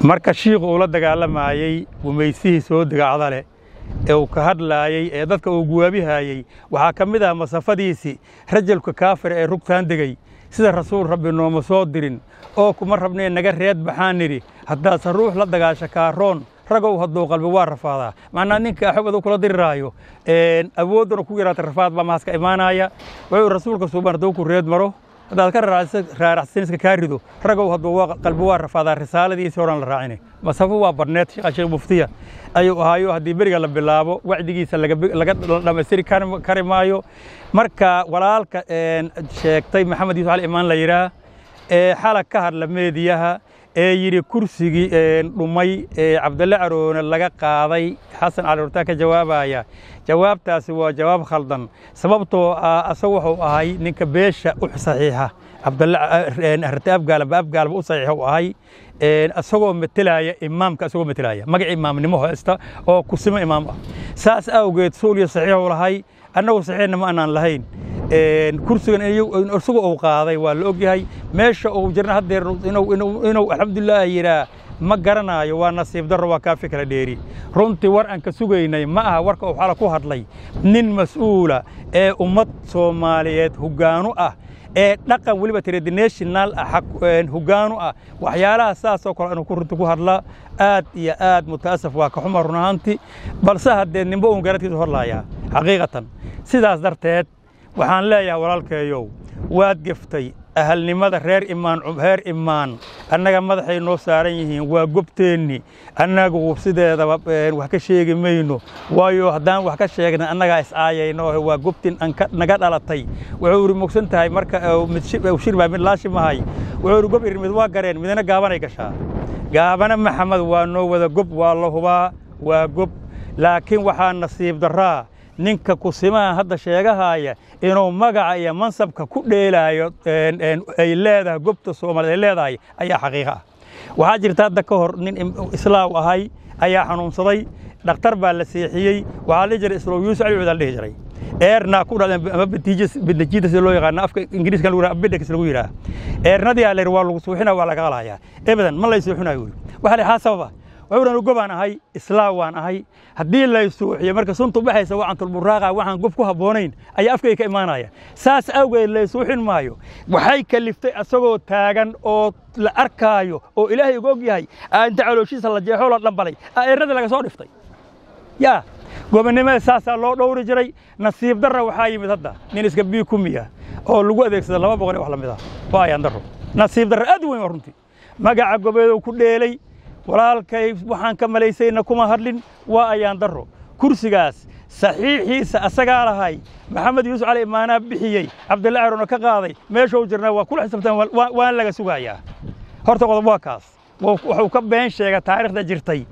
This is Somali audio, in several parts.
marka shiikhu uu la dagaalamayey gumaysihii soo degacda leh ee uu ka hadlaayey ee dadka uu guwaabihayey waxaa ka mid ah masafadiisii rajalka kaafir ee rugtaan degey sida rasuul rabbi nooma soo dirin oo kuma rabnee naga reed baxaan nidhi haddaase ruux la dagaasha kaaroon ragow hadduu qalbi waa rafaadaa. Macnaa ninka xog aduu kula diriraayo awoodduna ku yaraata rafaad baa mahaska imaanaya. Wuxuu rasuulka suuban hadduu ku reed maro haddaad ka raaracsanska kaa rido ragow hadduu qalbi waa rafaadaa risaaladiisi horan la raacine. Masafo waa barneed sheekh muftiya ayuu ahaayo haddii beriga la bilaabo wacdigiisa laga dhammaystiri kari maayo. Marka walaalka sheegtay maxamed yuusuf cali imaan la yidhaah ee xalag ka hadla meediyaha ee yidhi kursigii dhumay ee cabdalle caroone laga qaaday. Xasan cali hortaan ka jawaabaya jawaabtaasi waa jawaab khaldan. Sababtoo ah asagu wuxuu ahay ninka beesha u saxiixa. Abgaalaba abgaalba u ahay. Isagoo metelaya imaamka isagoo metelaya. Magac imaamnimo haysta oo kusimo imaam ah. Saas awgeed suuliya saxiixu lahay. Annagu saxiixna ma lahayn kursigan isagu uu qaaday waa la ogyahay. Meesha uu jirna haddeer inuu alxamdulilah yidhaa ma garanaayo waa nasiib darro waa kaafi kala dheeri. Runtii war aan ka sugaynay ma aha warka uu xala ku hadlay. Nin mas'uula ee ummad soomaaliyeed hoggaanu ah ee dhaqan weliba tradinational ah hoggaanu ah waxyaalaha saasoo kale inuu runti ku hadla aad iyo aad mutaasaf waa ka xuma run ahaanti balse haddee nimbo uun garadkiisu horlaayaa xaqiiqatan. Sidaas darteed waxaan leeyahay walaalkeeyow waad geftay ahalnimada reer imaan reer imaan. Annaga madaxay noo saaran yihiin waa gobteenni annagu sideedaba wax ka sheegi mayno. Waayo haddaan wax ka sheegna annagaa is-aayayno waa gobtin naga dhalatay. Wuxuu iri mogsan tahay marka shirba mid laashimahay wuxuu iri gob irin mid waa gareen midna gaabanay gashaa. Gaabana maxamed waa noo wada gob waa la hubaa waa gob laakiin waxaa nasiib darraa ninka kusimaha hadda sheegahaya inuu magaca iyo mansabka ku dheelaayo ay leedahay gobta soomaaliyeed ay leedahay ayaa xaqiiqa ah. Waxaa jirta hadda ka hor nin islaaw ahay ayaa xanuunsaday dhakhtar baa la seexiyey waxaa la jiray islow yuusuf cali cudaa la dhihi jiray. Eerna ku dhacday ama bidnajiida sida loo yaqaano afka ingiriiska lagu yidhaha bidex lagu yidhaha eernadii aa la yidhi waa lagu suuxina waa laga ebadan ma lay suuxinayo wuri waxaa la xaa sababa wuxuuran gobaan ahay islaam waan ahay. Haddii lay suuxiyo marka suntu baxaysa wacantulburaaqa waxaan gob ku habboonayn ayaa afkayga ka imaanaya. Saas awgeed lay suuxin maayo. Waxay kaliftay asagoo taagan oo la arkaayo oo ilaahay uga og yahay inta calooshiisa la jeexoo la dhambalay. Eernadii laga soo dhiftay. Yaa gobonnimada saasaa loo dhowri jiray. Nasiib darra waxaa yimid hadda nin iska bii kumiya oo lagu adeegsada laba boqol wax la mid ah. Waa ayaan darro. Nasiib darro aad weyn waa runtii. Magaca gobeedow ku dheelay walaalkay waxaan ka malaysayna kuma hadlin waa ayaan darro. Kursigaas saxiixiisa asagaa lahay. Maxamed yuusuf cali imaanaa bixiyey. Cabdilla caroona ka qaaday. Meeshuu jirnaa waa kula xisaabtaan waan laga sugayaa. Horta qodob waa kaas. Wuxuu ka been sheega taariikhda jirtay.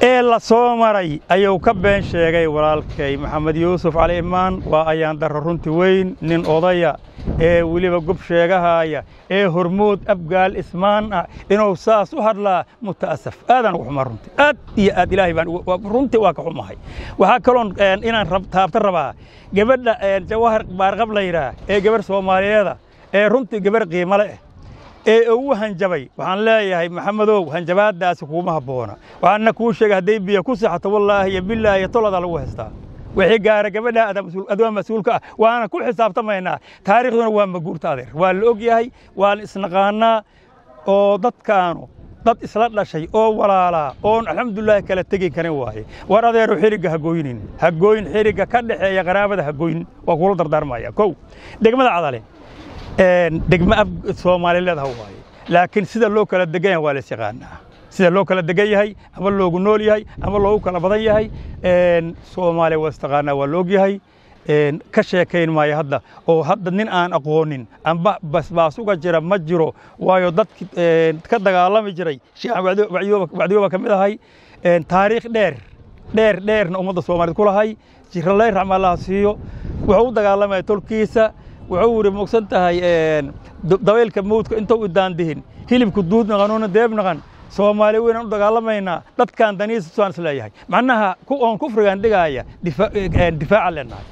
Ee la soo maray ayuu ka been sheegay walaalkay maxamed yuusuf cali imaan waa ayaan darro runti weyn nin odaya ee weliba gob sheegahaya ee hormood abgaal ismaan ah inuu saas u hadlaa muta'asaf aadaan ugu xumaa runti. Aad iyo aad ilaahay baan runtii waa ka xumahay. Waxaa kaloon inaan taabta rabaa. Gabadha jawahar baarqab la yidhaah ee gabarh soomaaliyeeda ee runtii gabarh qiimo leh ee ugu hanjabay waxaan leeyahay maxamedow hanjabaadaasi kuuma habboona. Waxaana kuu sheegay hadday biyo ku sixato wallaahi iyo bilaahi tolodaa lagu haystaa wixii gaara gabadha adoo mas'uulka ah. Waana ku xisaabtamaynaa. Taariikhduna waa maguurta waa la og yahay waan isnaqaanaa oo dadkaanu dad isla dhashay oo walaalaa oon alxamdulilaahi kala tegi karin waaye. War adeero xirigga hagooynin hagooyin xirigga ka dhexeeya qaraabada hagooyin waa kula dardaarmaya. Kow degmada cadale degmo ab soomaali leedaha waaye. Laakiin sida loo kala degan yahay waa la isyaqaanaa sida loo kala degan yahay ama loogu nool yahay ama loogu kala badan yahay soomaaliya waa istaqaanaa waa la og yahay ka sheekayn maayo hadda oo hadda nin aan aqoonin amba basbaas uga jira ma jiro waayo dadki ka dagaalami jiray sheekh wacdiyooba ka mid ahay. Taariikh dheer dheer dheerna ummadda soomaaliyed ku lahay. Jiraley raxmallaha siiyo wuxuu u dagaalamaya tolkiisa wuxuu yidhi mogsan tahay dabaylka mawdka intou idaandihin hilibku duud naqanuuna deeb naqan soomaali weynaan u dagaalamaynaa dadkan daniisa saan is leeyahay. Macnaha oon kufrigan dhigaaya difaaca leenahay.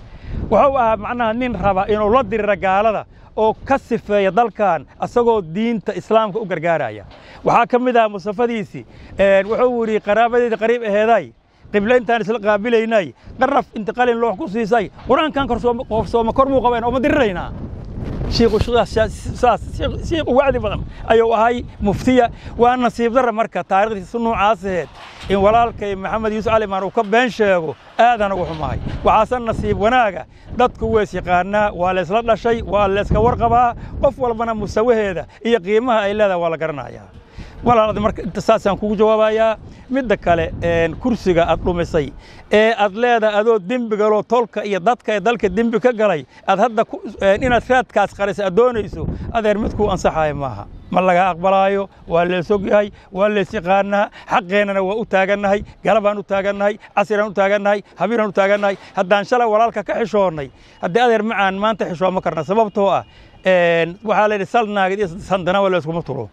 Wuxuu ahaa macnaha nin raba inuu la dirira gaalada oo ka sifeeya dalkan asagoo diinta islaamka u gargaaraya. Waxaa ka mid ah musafadiisii wuxuu yidhi qaraabadeeda qariib aheeday qiblo intaan isla qaabilaynay qaraf intiqalin loox ku siisay qur'aankan korsooma kor muu qabeen oo ma diriraynaa shiiku wacdi badan ayuu ahay muftiya waa nasiib darra marka taarikhdiisa noocaas aheed in walaalkay maxamed yuusuf calimaan uu ka been sheego aadan ugu xumahay. Waxaase nasiib wanaaga dadku wees yaqaanaa waa laysla dhashay waa layska warqabaa qof walbana musawaheeda iyo qiimaha ay leedahay waa la garanayaa walaal marka inta saasaan kugu jawaabayaa midda kale kursiga aad dhumisay ee aad leedahay adoo dembi galoo tolka iyo dadka ee dalka dembi ka galay aad hadda inaad raadkaas qarisa aad doonayso adeer midkuu ansaxaaya maaha. Ma laga aqbalaayo waa lees ogyahay waa lees yaqaanaa xaqeennana waa u taagannahay galabaan u taagannahay casiraan u taagannahay habiiraan u taagannahay haddaan shalay walaalka ka xishoonnay haddii adeer macaan maanta xishooma karna sababtoo ah waxaa la yidhi salnaagid iyo sandana waa layskuma turo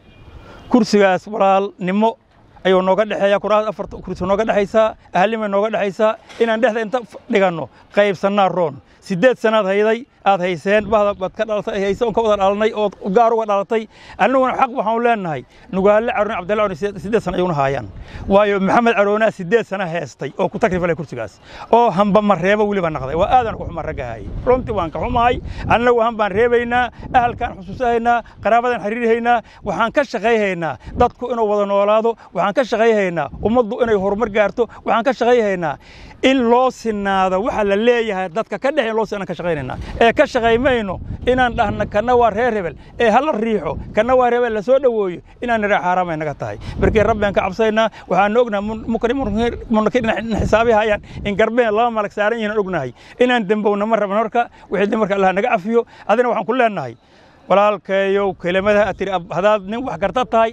kursigaas walaalnimo ayuu nooga dhexeeya kuraas afarta kursi nooga dhexaysaa ahalnimay nooga dhexaysaa inaan dhexda inta dhiganno qaybsannaa roon. Siddeed sanaad hayday aad hayseen bahda ka dhalatay hayse on ka wada dhalanay ood gaar uga dhalatay. Annaguna xaq waxaanu leenahay nugaale caroone cabdalla caroone siddeed sana ayuuna haayaan waayo maxamed caroonaa siddeed sana heestay oo ku takrifalay kursigaas. Oo hamba ma reebo weliba naqday. Waa aadan ku xuma raggahayay runtii waan ka xumahay. Annagu han reebaynaa ahalkaan xusuusahaynaa qaraabadaan xiriirhaynaa waxaan ka shaqayhaynaa dadku inuu wada noolaado waxaan ka shaqayhaynaa ummaddu inay horumar gaarto waxaan ka shaqayhaynaa in loo sinaado waxa la leeyahay dadka ka dhex in loo sinaan ka shaqaynaynaa. Ee ka shaqaymayno inaan dhahna kana waa reer hebel ee hala riixo kana waa reer hebel la soo dhoweeyo inaan nidhaa xaaraamay naga tahay. Markii rabbeen ka cabsaynaa waxaan ognahay mukri munkir in garbeen laba malag saaran yihiin ognahay. Inaan dembowna ma rabin horka wixii marka allah naga cafiyo adina waxaan ku leenahay walaalkeeyow kelimadaha aad tiri hadaad nin wax garta tahay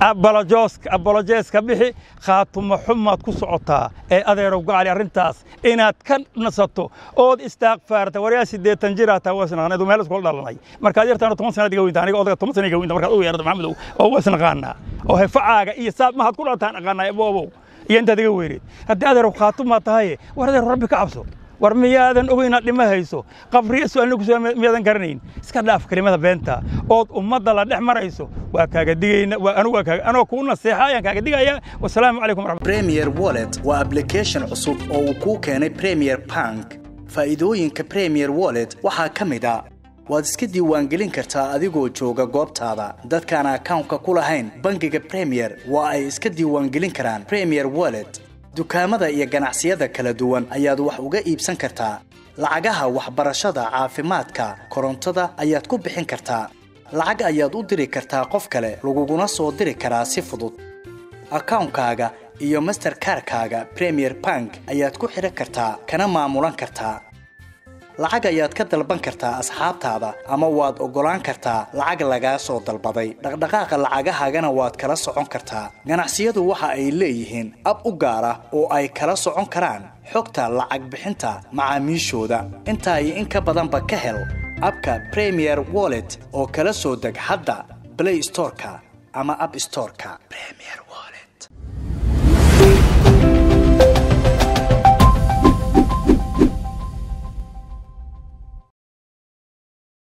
abolojees ka bixi khaatumo xumaad ku socotaa ee adeerow gacali arrintaas inaad ka nasato ood istaaqfaarta waryaa siddeetan jir ataa wasnaqaneedu meel iskula dhalanay markaad yartaana toban sanaad iga weynta aniga odaga toban sana iga weynta markaad u yeerta maxamedow oo wasnaqaanaa oo hefacaaga iyo saad mahad ku dhaltaan aqaanaa eboobow iyo intaad iga weyneed haddii adeerow khaatumaa tahaye war adeer rabbi ka cabso war miyaadan ogeyn inaad dhima hayso. Qabriya su'aalna ku miyaadan garanayn. Iska dhaaf kelimada beenta. Ood ummadda la dhex marayso. Waa kaaga digayna waa kaaga anoo kuu naseexa ayaan kaaga digayaa wasalaamu calaykum premier wallet waa application cusub oo uu kuu keenay premier bank. Faa'iidooyinka premier wallet waxaa ka mid a waad iska diiwaangelin kartaa adigoo jooga goobtaada. Dadkaan akawnka ku lahayn bangiga premier waa ay iska diiwaangelin karaan. Premier wallet dukaamada iyo ganacsiyada kala duwan ayaad wax uga iibsan kartaa. Lacagaha waxbarashada caafimaadka korontada ayaad ku bixin kartaa. Lacag ayaad u diri kartaa qof kale laguguna soo diri karaa si fudud. Akawnkaaga iyo masterkarkaaga premier bank ayaad ku xidhan kartaa kana maamulan kartaa lacag ayaad ka dalban kartaa asxaabtaada ama waad oggolaan kartaa lacag lagaa soo dalbaday dhaqdhaqaaqa lacagahaagana waad kala socon kartaa. Ganacsiyadu waxa ay leeyihiin ab u gaar ah oo ay kala socon karaan xogta lacag bixinta macaamiishooda. Intaa iyo in ka badanba ka hel abka premier wallet oo kala soo deg hadda blay storeka ama ab storeka